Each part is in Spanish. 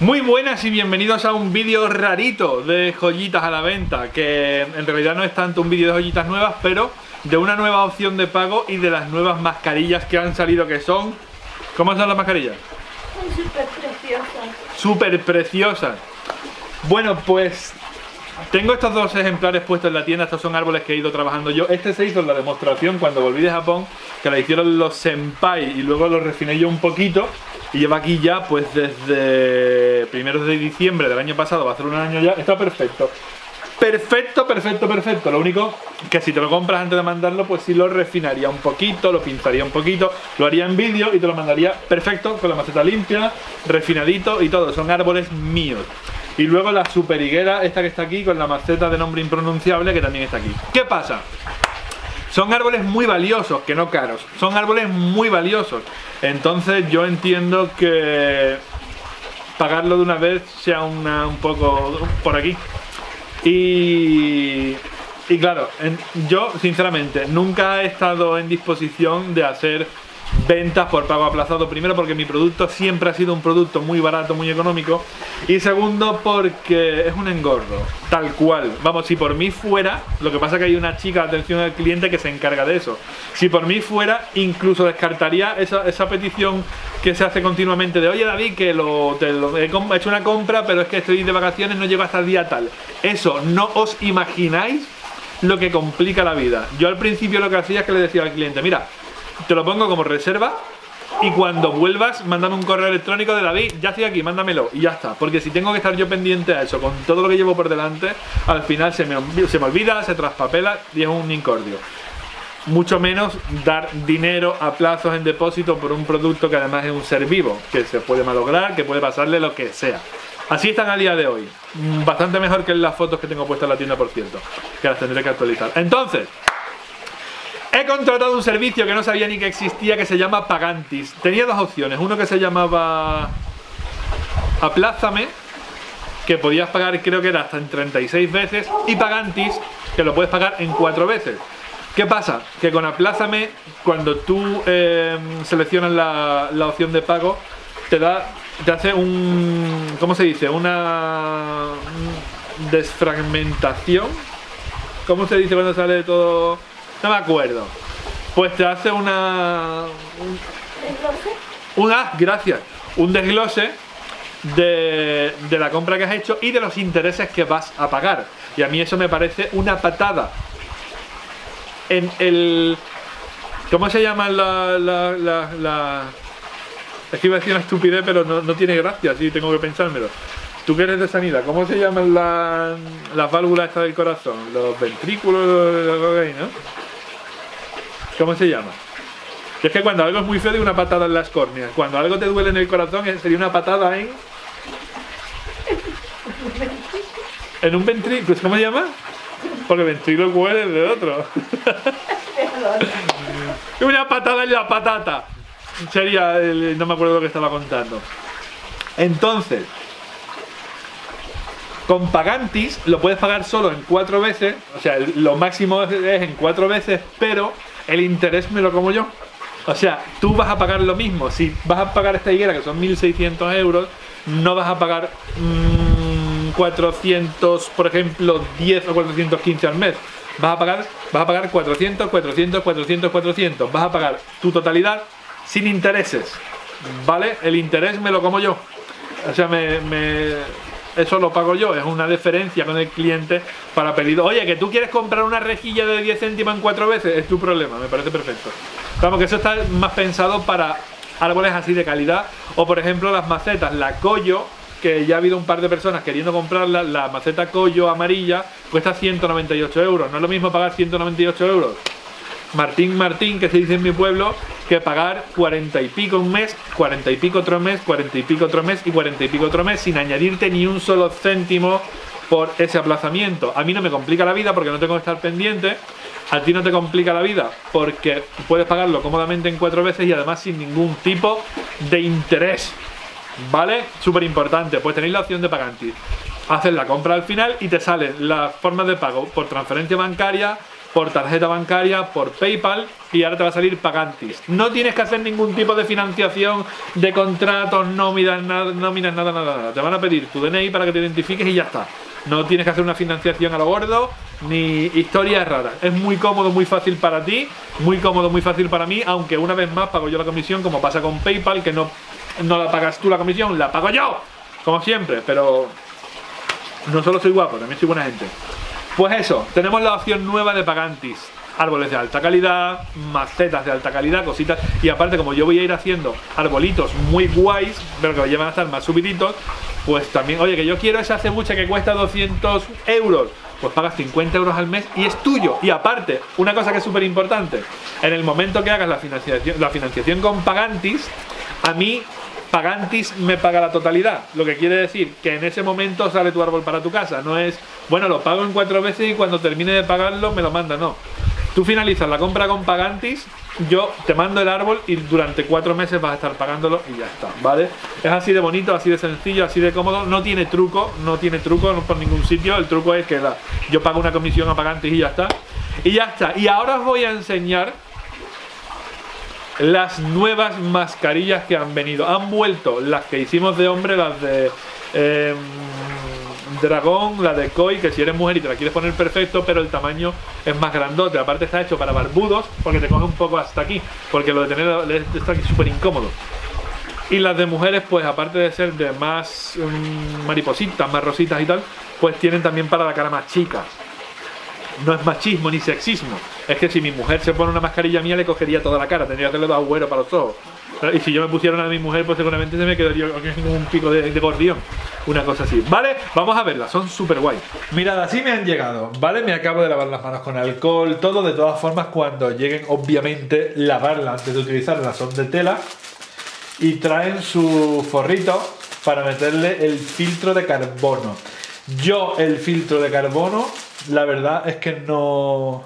Muy buenas y bienvenidos a un vídeo rarito de joyitas a la venta Que en realidad no es tanto un vídeo de joyitas nuevas Pero de una nueva opción de pago y de las nuevas mascarillas que han salido que son ¿Cómo son las mascarillas? Son súper preciosas Súper preciosas Bueno pues tengo estos dos ejemplares puestos en la tienda, estos son árboles que he ido trabajando yo. Este se hizo en la demostración cuando volví de Japón, que la hicieron los senpai y luego lo refiné yo un poquito. Y lleva aquí ya, pues desde primeros de diciembre del año pasado, va a ser un año ya, está perfecto. Perfecto, perfecto, perfecto. Lo único que si te lo compras antes de mandarlo, pues sí lo refinaría un poquito, lo pintaría un poquito, lo haría en vídeo y te lo mandaría perfecto, con la maceta limpia, refinadito y todo. Son árboles míos. Y luego la super higuera, esta que está aquí, con la maceta de nombre impronunciable, que también está aquí. ¿Qué pasa? Son árboles muy valiosos, que no caros. Son árboles muy valiosos. Entonces yo entiendo que pagarlo de una vez sea una, un poco por aquí. Y, y claro, yo sinceramente nunca he estado en disposición de hacer ventas por pago aplazado. Primero porque mi producto siempre ha sido un producto muy barato, muy económico. Y segundo porque es un engordo, tal cual. Vamos, si por mí fuera, lo que pasa es que hay una chica de atención al cliente que se encarga de eso. Si por mí fuera, incluso descartaría esa, petición que se hace continuamente de oye David, que lo, he hecho una compra, pero es que estoy de vacaciones, no llego hasta el día tal. Eso, no os imagináis lo que complica la vida. Yo al principio lo que hacía es que le decía al cliente, mira, te lo pongo como reserva y cuando vuelvas, mándame un correo electrónico de David, ya estoy aquí, mándamelo y ya está. Porque si tengo que estar yo pendiente a eso, con todo lo que llevo por delante, al final se me, se me olvida, se traspapela y es un incordio. Mucho menos dar dinero a plazos en depósito por un producto que además es un ser vivo, que se puede malograr, que puede pasarle lo que sea. Así están a día de hoy. Bastante mejor que las fotos que tengo puestas en la tienda, por cierto, que las tendré que actualizar. Entonces, He contratado un servicio que no sabía ni que existía que se llama Pagantis. Tenía dos opciones. Uno que se llamaba Aplázame, que podías pagar creo que era hasta en 36 veces, y Pagantis, que lo puedes pagar en 4 veces. ¿Qué pasa? Que con Aplázame, cuando tú em, seleccionas la, la, opción de pago, te da, te hace un, ¿cómo se dice? Una desfragmentación. ¿Cómo se dice cuando sale todo? No me acuerdo. Pues te hace una... Un, una, gracias. Un desglose de, de la compra que has hecho y de los intereses que vas a pagar. Y a mí eso me parece una patada. En el... ¿Cómo se llama la, la, la, Es que iba a decir una estupidez, pero no, no tiene gracia, así tengo que pensármelo. Tú que eres de sanidad, ¿cómo se llaman las, las válvulas estas del corazón? Los ventrículos, ¿no? ¿Cómo se llama? es que cuando algo es muy feo, de una patada en las córneas. Cuando algo te duele en el corazón, eh, sería una patada en. En un ventrículo. ¿Cómo se llama? Porque ventrículo es de otro. una patada en la patata. Sería. no me acuerdo lo que estaba contando. Entonces. Con Pagantis lo puedes pagar solo en cuatro veces. O sea, lo máximo es en cuatro veces, pero el interés me lo como yo. O sea, tú vas a pagar lo mismo. Si vas a pagar esta higuera, que son 1.600 euros, no vas a pagar 400, mm, por ejemplo, 10 o 415 al mes. Vas a pagar, vas a pagar 400, 400, 400, 400. Vas a pagar tu totalidad sin intereses. ¿Vale? El interés me lo como yo. O sea, me eso lo pago yo, es una diferencia con el cliente para pedido. Oye, que tú quieres comprar una rejilla de 10 céntimos en cuatro veces, es tu problema, me parece perfecto. Vamos, que eso está más pensado para árboles así de calidad. O por ejemplo las macetas, la Coyo, que ya ha habido un par de personas queriendo comprarla, la maceta Coyo amarilla cuesta 198 euros. No es lo mismo pagar 198 euros Martín Martín, que se dice en mi pueblo, que pagar 40 y pico un mes, 40 y pico otro mes, 40 y pico otro mes y 40 y pico otro mes sin añadirte ni un solo céntimo por ese aplazamiento. A mí no me complica la vida porque no tengo que estar pendiente. A ti no te complica la vida porque puedes pagarlo cómodamente en cuatro veces y además sin ningún tipo de interés. ¿Vale? Súper importante. Pues tenéis la opción de pagantis. Haces la compra al final y te salen las formas de pago por transferencia bancaria, por tarjeta bancaria, por PayPal y ahora te va a salir Pagantis. No tienes que hacer ningún tipo de financiación, de contratos, nóminas, nada, nóminas, nada, nada, nada. Te van a pedir tu DNI para que te identifiques y ya está. No tienes que hacer una financiación a lo gordo, ni historias raras. Es muy cómodo, muy fácil para ti, muy cómodo, muy fácil para mí, aunque una vez más pago yo la comisión, como pasa con PayPal, que no, no la pagas tú la comisión, la pago yo, como siempre, pero no solo soy guapo, también soy buena gente. Pues eso, tenemos la opción nueva de Pagantis. Árboles de alta calidad, macetas de alta calidad, cositas. Y aparte, como yo voy a ir haciendo arbolitos muy guays, pero que llevan a estar más subiditos, pues también, oye, que yo quiero esa cebucha que cuesta 200 euros. Pues pagas 50 euros al mes y es tuyo. Y aparte, una cosa que es súper importante, en el momento que hagas la financiación, la financiación con Pagantis, a mí Pagantis me paga la totalidad. Lo que quiere decir que en ese momento sale tu árbol para tu casa. No es, bueno, lo pago en cuatro veces y cuando termine de pagarlo me lo manda. No. Tú finalizas la compra con Pagantis, yo te mando el árbol y durante cuatro meses vas a estar pagándolo y ya está, ¿vale? Es así de bonito, así de sencillo, así de cómodo. No tiene truco, no tiene truco por ningún sitio. El truco es que yo pago una comisión a Pagantis y ya está. Y ya está. Y ahora os voy a enseñar las nuevas mascarillas que han venido. Han vuelto las que hicimos de hombre, las de em, dragón, la de koi, que si eres mujer y te la quieres poner perfecto, pero el tamaño es más grandote. Aparte está hecho para barbudos, porque te coge un poco hasta aquí, porque lo de tener está aquí súper incómodo. Y las de mujeres, pues aparte de ser de más em, maripositas, más rositas y tal, pues tienen también para la cara más chica no es machismo ni sexismo. Es que si mi mujer se pone una mascarilla mía, le cogería toda la cara, tendría que hacerle dos agüeros para los ojos. Y si yo me pusiera una de mi mujer, pues seguramente se me quedaría un pico de, de, gordión. Una cosa así. ¿Vale? Vamos a verlas, son súper guay. Mirad, así me han llegado, ¿vale? Me acabo de lavar las manos con alcohol, todo. De todas formas, cuando lleguen, obviamente, lavarlas antes de utilizarlas son de tela. Y traen su forrito para meterle el filtro de carbono. Yo el filtro de carbono la verdad es que no,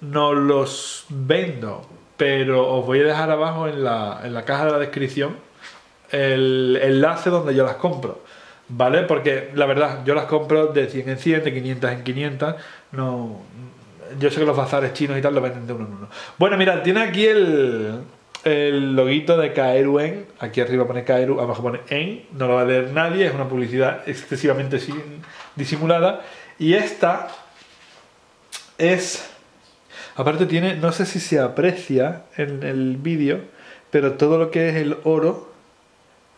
no los vendo, pero os voy a dejar abajo en la, en la caja de la descripción el enlace donde yo las compro. ¿Vale? Porque la verdad, yo las compro de 100 en 100, de 500 en 500. No, yo sé que los bazares chinos y tal lo venden de uno en uno. Bueno, mirad, tiene aquí el, el loguito de Kaeruen. Aquí arriba pone Kaeru, abajo pone En. No lo va a leer nadie, es una publicidad excesivamente disimulada. Y esta es... Aparte tiene, no sé si se aprecia en el vídeo, pero todo lo que es el oro,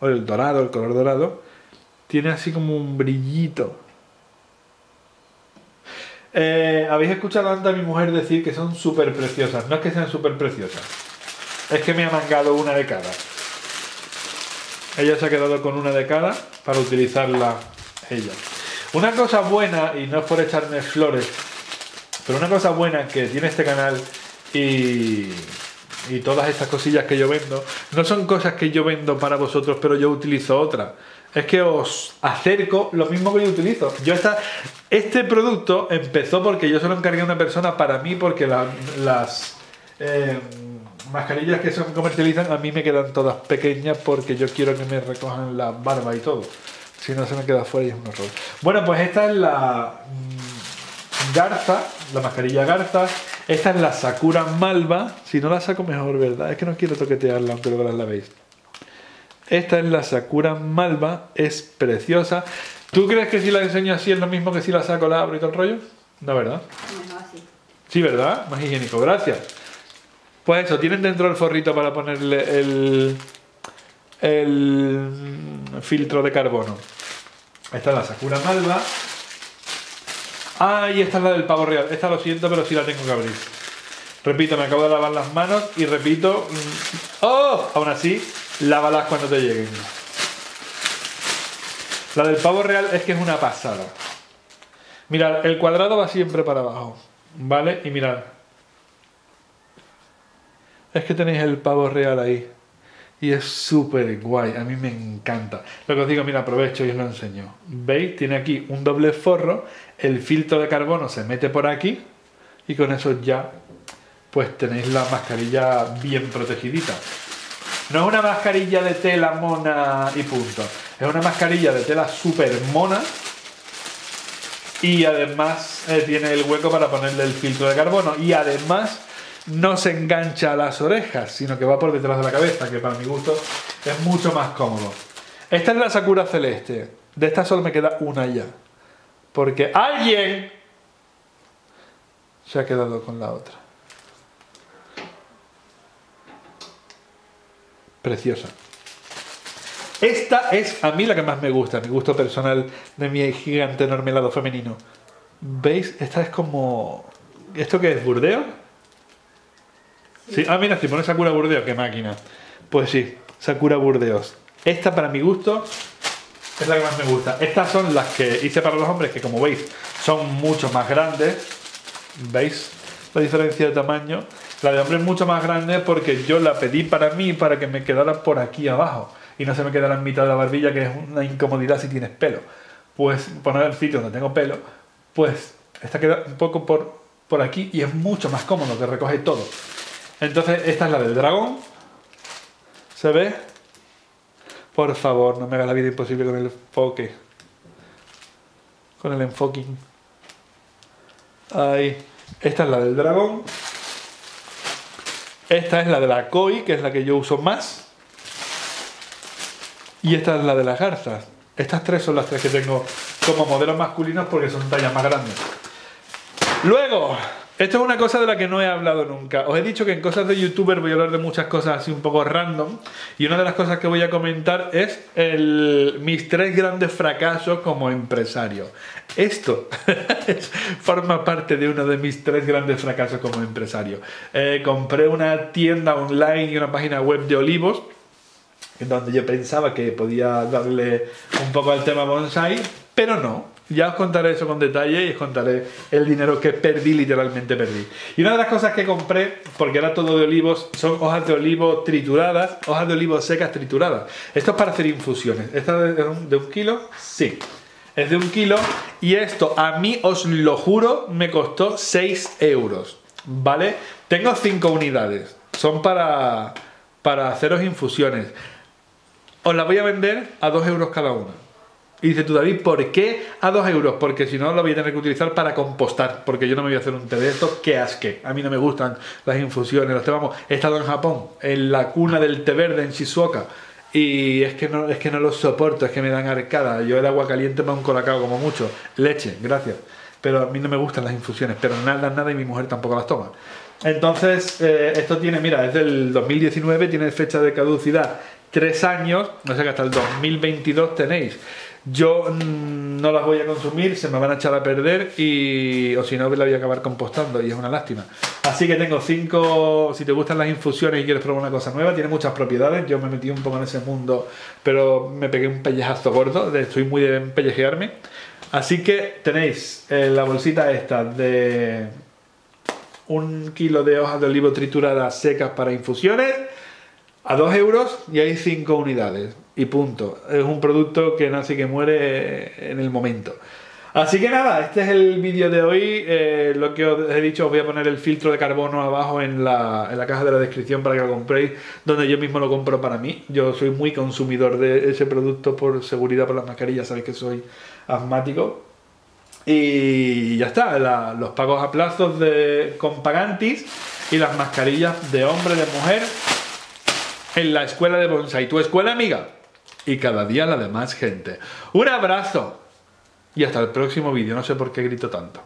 o el dorado, el color dorado, tiene así como un brillito. Eh, Habéis escuchado antes a mi mujer decir que son súper preciosas. No es que sean súper preciosas, es que me ha mangado una de cada. Ella se ha quedado con una de cada para utilizarla ella. Una cosa buena, y no es por echarme flores, pero una cosa buena que tiene este canal y, y todas estas cosillas que yo vendo, no son cosas que yo vendo para vosotros, pero yo utilizo otras. Es que os acerco lo mismo que yo utilizo. Yo esta, este producto empezó porque yo se lo encargué a una persona para mí, porque las eh, mascarillas que se comercializan a mí me quedan todas pequeñas porque yo quiero que me recojan la barba y todo. Si no se me queda fuera y es un horror. Bueno, pues esta es la mm, Garza, la mascarilla Garza. Esta es la Sakura Malva. Si no la saco mejor, ¿verdad? Es que no quiero toquetearla aunque luego la veis. Esta es la Sakura Malva. Es preciosa. ¿Tú crees que si la enseño así es lo mismo que si la saco, la abro y todo el rollo? No, ¿verdad? Mejor así. Sí, ¿verdad? Más higiénico. Gracias. Pues eso, tienen dentro el forrito para ponerle el, el filtro de carbono. Esta es la Sakura Malva. Ah, y esta es la del pavo real. Esta lo siento, pero sí la tengo que abrir. Repito, me acabo de lavar las manos y repito... Mm, ¡Oh! Aún así, lávalas cuando te lleguen. La del pavo real es que es una pasada. Mirad, el cuadrado va siempre para abajo. ¿Vale? Y mirad. Es que tenéis el pavo real ahí y es súper guay, a mí me encanta. Lo que os digo, mira, aprovecho y os lo enseño. ¿Veis? Tiene aquí un doble forro, el filtro de carbono se mete por aquí y con eso ya pues tenéis la mascarilla bien protegidita. No es una mascarilla de tela mona y punto. Es una mascarilla de tela súper mona y además eh, tiene el hueco para ponerle el filtro de carbono y además no se engancha a las orejas, sino que va por detrás de la cabeza, que para mi gusto es mucho más cómodo. Esta es la Sakura Celeste. De esta solo me queda una ya. Porque alguien se ha quedado con la otra. Preciosa. Esta es a mí la que más me gusta, mi gusto personal de mi gigante enorme lado femenino. ¿Veis? Esta es como... ¿Esto qué es? ¿Burdeo? Sí. Ah, mira, si pones Sakura Burdeos, qué máquina. Pues sí, Sakura Burdeos. Esta para mi gusto es la que más me gusta. Estas son las que hice para los hombres, que como veis son mucho más grandes. ¿Veis la diferencia de tamaño? La de hombre es mucho más grande porque yo la pedí para mí para que me quedara por aquí abajo y no se me quedara en mitad de la barbilla, que es una incomodidad si tienes pelo. Pues poner el sitio donde tengo pelo, pues esta queda un poco por, por aquí y es mucho más cómodo, que recoge todo. Entonces, esta es la del dragón. ¿Se ve? Por favor, no me haga la vida imposible con el enfoque. Con el enfoking. Ahí. Esta es la del dragón. Esta es la de la koi, que es la que yo uso más. Y esta es la de las garzas. Estas tres son las tres que tengo como modelos masculinos porque son tallas más grandes. Luego, esto es una cosa de la que no he hablado nunca. Os he dicho que en cosas de youtuber voy a hablar de muchas cosas así un poco random. Y una de las cosas que voy a comentar es mis tres grandes fracasos como empresario. Esto forma parte de uno de mis tres grandes fracasos como empresario. Eh, compré una tienda online y una página web de olivos en donde yo pensaba que podía darle un poco al tema bonsai, pero no. Ya os contaré eso con detalle y os contaré el dinero que perdí, literalmente perdí. Y una de las cosas que compré, porque era todo de olivos, son hojas de olivo trituradas, hojas de olivo secas trituradas. Esto es para hacer infusiones. ¿Esto es de un, de un kilo? Sí. Es de un kilo y esto a mí os lo juro me costó 6 euros. ¿Vale? Tengo 5 unidades. Son para, para haceros infusiones. Os las voy a vender a 2 euros cada una. Y dice tú, David, ¿por qué a 2 euros? Porque si no, lo voy a tener que utilizar para compostar. Porque yo no me voy a hacer un té de esto. ¡Qué asque! A mí no me gustan las infusiones. Los té, vamos, he estado en Japón, en la cuna del té verde, en Shizuoka. Y es que no, es que no los soporto, es que me dan arcada. Yo el agua caliente me un colacao como mucho. Leche, gracias. Pero a mí no me gustan las infusiones, pero nada, nada y mi mujer tampoco las toma. Entonces, eh, esto tiene, mira, es del 2019, tiene fecha de caducidad 3 años, no sé que hasta el 2022 tenéis. Yo mm, no las voy a consumir, se me van a echar a perder y o si no la voy a acabar compostando y es una lástima. Así que tengo cinco, si te gustan las infusiones y quieres probar una cosa nueva, tiene muchas propiedades. Yo me metí un poco en ese mundo, pero me pegué un pellejazo gordo, estoy muy de pellejearme. Así que tenéis eh, la bolsita esta de un kilo de hojas de olivo trituradas secas para infusiones a 2 euros y hay 5 unidades. Y punto. Es un producto que nace que muere en el momento. Así que nada, este es el vídeo de hoy. Eh, lo que os he dicho, os voy a poner el filtro de carbono abajo en la, en la, caja de la descripción para que lo compréis, donde yo mismo lo compro para mí. Yo soy muy consumidor de ese producto por seguridad, por las mascarillas, sabéis que soy asmático. Y ya está, los pagos a plazos de, con Pagantis y las mascarillas de hombre, de mujer, en la escuela de bonsai, tu escuela amiga, y cada día la de más gente. Un abrazo y hasta el próximo vídeo, no sé por qué grito tanto.